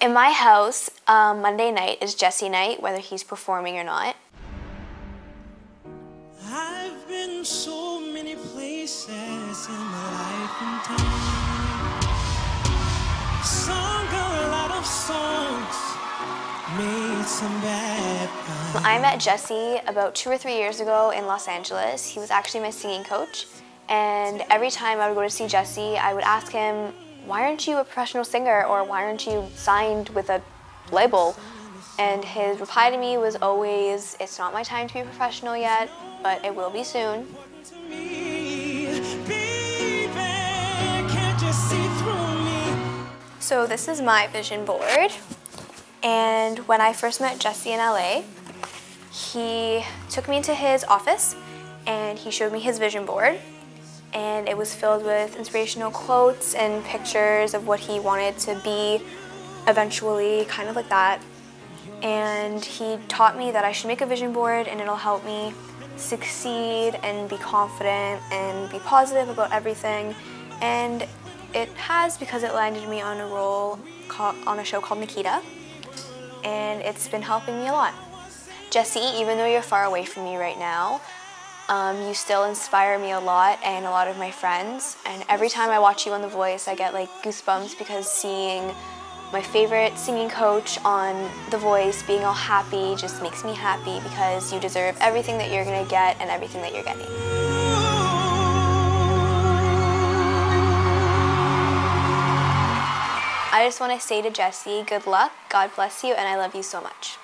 In my house, um, Monday night is Jesse night, whether he's performing or not. I've been so many places in my life and time. Sung a lot of songs, made some bad ones. I met Jesse about two or three years ago in Los Angeles. He was actually my singing coach. And every time I would go to see Jesse, I would ask him, why aren't you a professional singer or why aren't you signed with a label? And his reply to me was always, it's not my time to be professional yet, but it will be soon. So this is my vision board. And when I first met Jesse in LA, he took me into his office and he showed me his vision board. And it was filled with inspirational quotes and pictures of what he wanted to be eventually, kind of like that. And he taught me that I should make a vision board and it'll help me succeed and be confident and be positive about everything. And it has because it landed me on a role on a show called Nikita. And it's been helping me a lot. Jesse, even though you're far away from me right now, um, you still inspire me a lot and a lot of my friends. And every time I watch you on The Voice, I get like goosebumps because seeing my favorite singing coach on The Voice being all happy just makes me happy because you deserve everything that you're gonna get and everything that you're getting. I just want to say to Jesse, good luck, God bless you, and I love you so much.